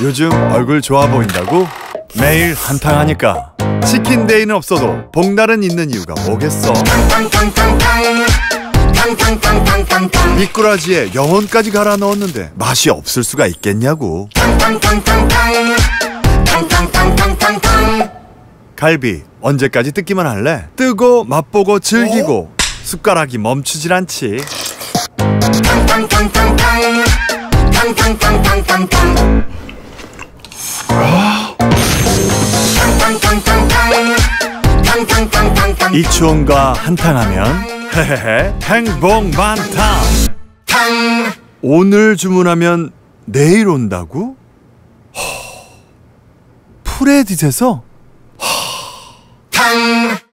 요즘 얼굴 좋아 보인다고? 매일 한탕하니까. 치킨 데이는 없어도 복날은 있는 이유가 뭐겠어? 미꾸라지에 영혼까지 갈아 넣었는데 맛이 없을 수가 있겠냐고. 갈비 언제까지 뜯기만 할래? 뜨고 맛보고 즐기고. 숟가락이 멈추질 않지 이추원과 한탕하면 헤헤헤 행복 많다 오늘 주문하면 내일 온다고? 허... 프레딧에서